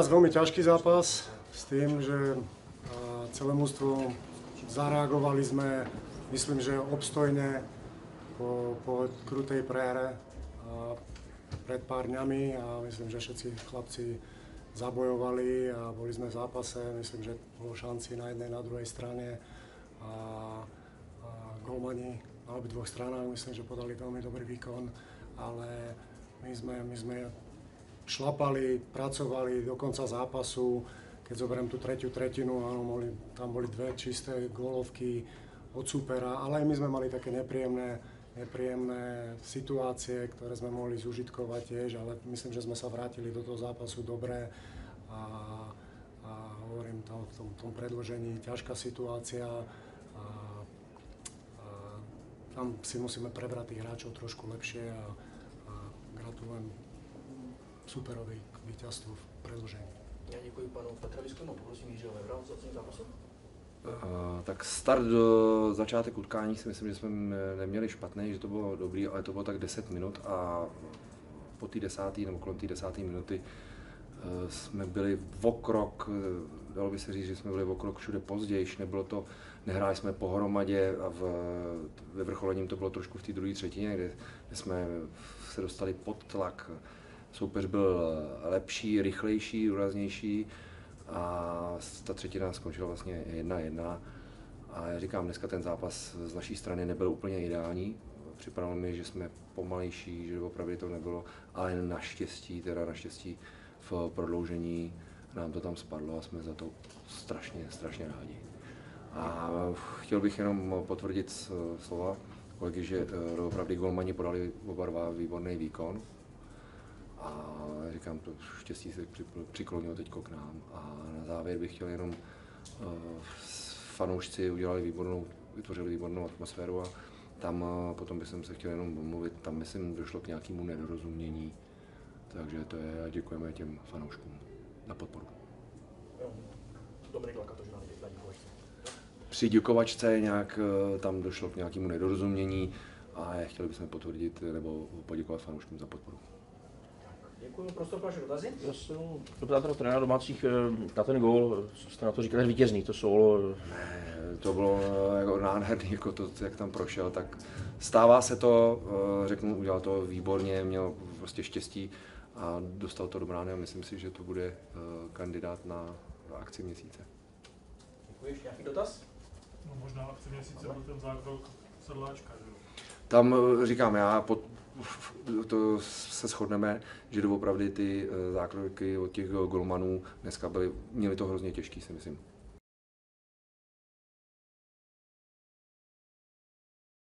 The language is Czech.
nás veľmi ťažký zápas s tým, že celé mústvo zareagovali sme, myslím, že obstojne po, po krutej prehre pred pár dňami a myslím, že všetci chlapci zabojovali a boli sme v zápase. Myslím, že bolo šanci na jednej, na druhej strane a, a golmani na dvoch stranách myslím, že podali veľmi dobrý výkon, ale my sme, my sme šlapali, pracovali do konca zápasu. Keď zoberiem tú tretiu tretinu, áno, boli, tam boli dve čisté gólovky od supera, ale aj my sme mali také nepríjemné, nepríjemné situácie, ktoré sme mohli zužitkovať tiež, ale myslím, že sme sa vrátili do toho zápasu dobre a, a hovorím to v tom, tom predložení, ťažká situácia a, a tam si musíme prebrať tých hráčov trošku lepšie a, a gratulujem superovi k víťazstvu v predložení. Já děkuji panu Petroviskému, poprosím Jiřího Vebra o zápasu. Uh, tak start do začátek utkání si myslím, že jsme neměli špatný, že to bylo dobrý, ale to bylo tak 10 minut a po té desáté nebo kolem té desáté minuty uh, jsme byli v okrok, dalo by se říct, že jsme byli v okrok všude později, nebylo to, nehráli jsme pohromadě a v, ve vrcholením to bylo trošku v té druhé třetině, kde, kde jsme se dostali pod tlak. Soupeř byl lepší, rychlejší, důraznější a ta třetina skončila vlastně jedna jedna. A já říkám, dneska ten zápas z naší strany nebyl úplně ideální. Připadalo mi, že jsme pomalejší, že opravdu to nebylo, ale naštěstí, teda naštěstí v prodloužení nám to tam spadlo a jsme za to strašně, strašně rádi. A chtěl bych jenom potvrdit slova kolegy, že eh, opravdu golmani podali oba dva výborný výkon. A říkám, to štěstí se přiklonilo teď k nám. A na závěr bych chtěl jenom, uh, fanoušci udělali výbornou, vytvořili výbornou atmosféru a tam uh, potom bych se chtěl jenom mluvit, tam myslím došlo k nějakému nedorozumění. Takže to je a děkujeme těm fanouškům na podporu. Dominik Při děkovačce nějak uh, tam došlo k nějakému nedorozumění a chtěli bychom potvrdit nebo poděkovat fanouškům za podporu. Děkuji, prostor pro vaše dotazy. Já doptat na trenéra domácích eh, na ten gól, jste na to říkali vítězný, to solo. Ne, to bylo eh, jako nádherný, jako to, jak tam prošel, tak stává se to, eh, řeknu, udělal to výborně, měl prostě štěstí a dostal to do brány a myslím si, že to bude kandidát na akci měsíce. Děkuji, ještě nějaký dotaz? No možná akci měsíce byl ten zákrok sedláčka, že jo? Tam říkám, já pod, to se shodneme, že doopravdy ty eh, zákroky od těch golmanů dneska byly, měli to hrozně těžký, si myslím.